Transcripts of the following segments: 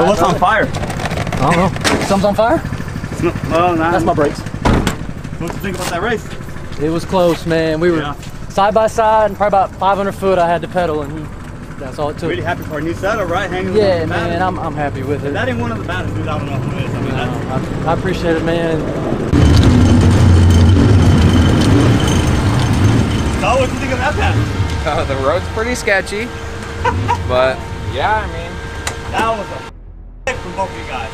So what's on fire? I don't know. Something's on fire? No, well, nah. That's my brakes. What do you think about that race? It was close, man. We were Yeah. side by side, and probably about 500 foot I had to pedal, and that's all it took. Really happy for our new saddle, right? Hanging Yeah, the man. I'm, I'm happy with it. That ain't one of the baddest dudes. I don't know who is. I mean, You that's, know, I, I appreciate it, man. so what do you think of that pass? Uh, the road's pretty sketchy, but yeah, I mean, That was a from both of you guys.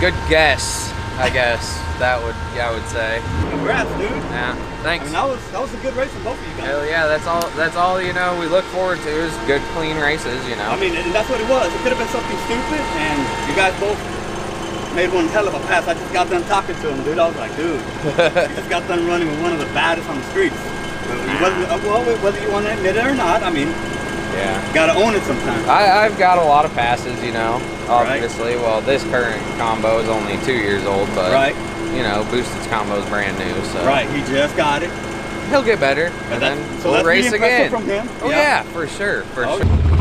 good guess, I guess. That would, yeah, I would say. Congrats, dude. Yeah, I thanks. mean, that was that was a good race from both of you guys. Hell yeah, that's all. That's all you know. We look forward to is good, clean races. You know. I mean, and that's what it was. It could have been something stupid, and you guys both made one hell of a pass. I just got done talking to him, dude. I was like, dude, you just got done running with one of the baddest on the streets. Whether, uh, well, whether you want to admit it or not, I mean, yeah. gotta own it sometimes. I, I've got a lot of passes. You know. Right. Obviously, well, this current combo is only two years old, but Right, you know, Boosted's combo is brand new, so right. He just got it. he'll get better, and then so we'll race again. from him. Oh yeah. for sure, for Oh, sure.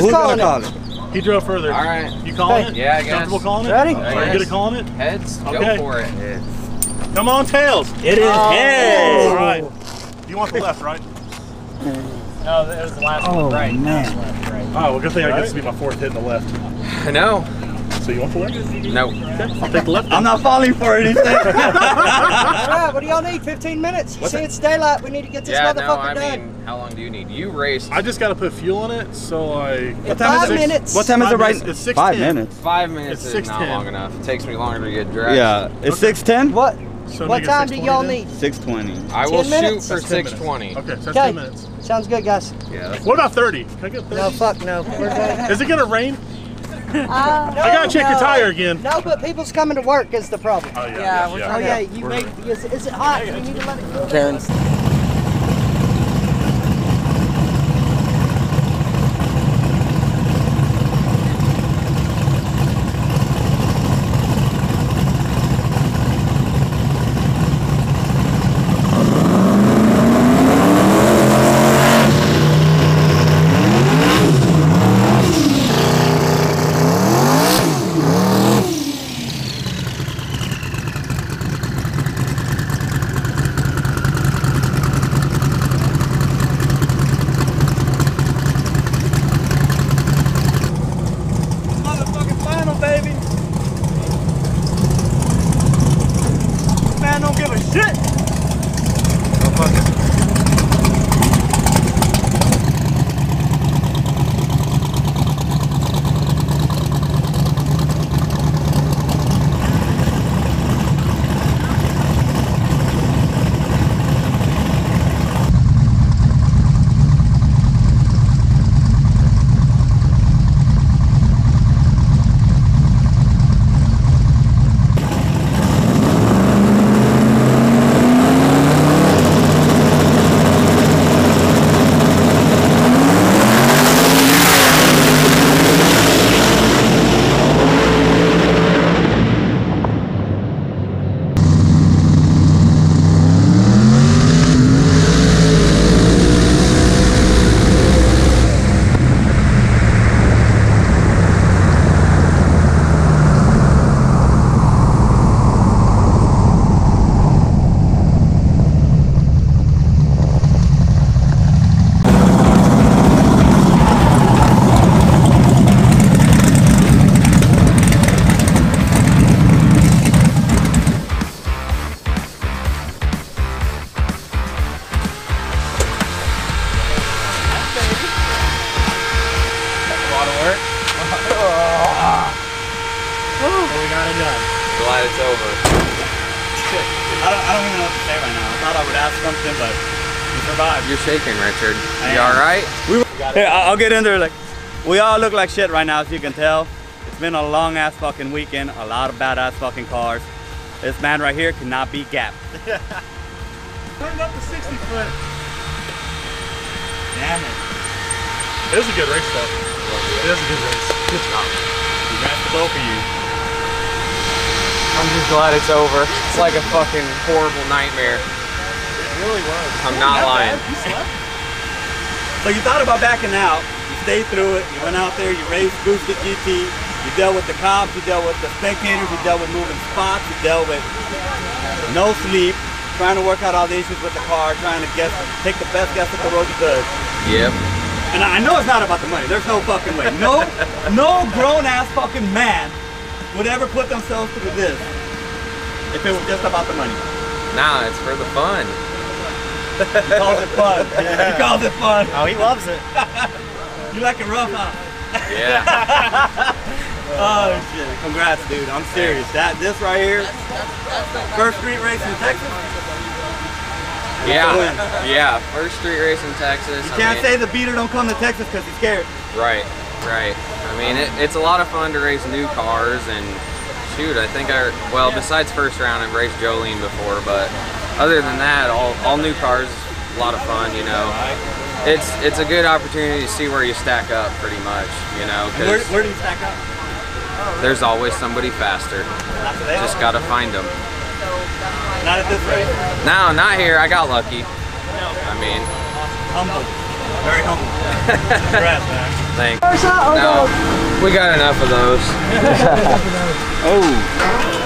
So who's who's calling gonna it? call it? He drove further. All right, You calling it? Yeah, I guess. Comfortable calling it? Ready? Are you good at calling it? heads, Okay. go for it. Come on, tails. It is oh. heads. All right. You want the left, right? No, it was the last Oh, one, right? man. Left, right. Oh, well, good thing I get to be my fourth hit in the left. No, So you want the left? no. I'll take the left. I'm not falling for anything. All right, what do y'all need? 15 minutes. You see it's daylight. We need to get this Yeah, no. motherfucker I done. mean, how long do you need? You raced I just got to put fuel in it, so I. What time is five it? minutes. What time is it Five right? minutes. It's 6:10. Five minutes. five minutes It's is not 6:10. long enough. It takes me longer to get dressed. Yeah, it's six ten. What? So what time do y'all need? Six twenty. I will 10 shoot for That's 10 minutes. 620. Okay, so that's Okay. 10 minutes. Sounds good, guys. Yeah, What about 30? Can I get 30? No, fuck no. Is it going to rain? I I gotta check your tire again. No, but people's coming to work is the problem. Oh, yeah. Yeah, yeah, we're Oh yeah, you We're make. Is, is it hot? Do we need to let it cool? down? Karen's. It's over. I don't, I don't even know what to say right now. I thought I would ask something, but you survived. You're shaking, Richard. I You am. all right? Here, I- I'll get in there. Like, we all look like shit right now, as you can tell. It's been a long ass fucking weekend. A lot of badass fucking cars. This man right here cannot be gapped. Turned up to 60 foot. Damn it. It was a good race though. It was a good race. Good job. Congrats to both of you. I'm just glad it's over. It's like a fucking horrible nightmare. It really was. I'm not lying. You slept? So you thought about backing out. You stayed through it. You went out there. You raced Boosted GT. You dealt with the cops. You dealt with the spectators. You dealt with moving spots. You dealt with no sleep. Trying to work out all the issues with the car. Trying to guess, take the best guess at the road you could. Yep. And I I know it's not about the money. There's no fucking way. No, no grown ass fucking man would ever put themselves through this if it was just about the money. Nah, it's for the fun. He calls it fun. He calls it fun. Oh, he loves it. You like it rough, huh? Yeah. Oh shit! Congrats, dude. I'm serious. That this right here, first street race in Texas. Yeah. Yeah. First street race in Texas. You can't mean- say the beater don't come to Texas because he's scared. Right, right. I mean, it, it's a lot of fun to race new cars and shoot. I think I well, besides first round, I've raced Jolene before, but other than that, all all new cars, a lot of fun. You know, it's it's a good opportunity to see where you stack up, pretty much. You know, Where, where do you stack up? there's always somebody faster. Just gotta find them. Not at this race. No, not here. I got lucky. I mean, Humble. Very humble. Congrats, man. thanks. No, we got enough of those. oh.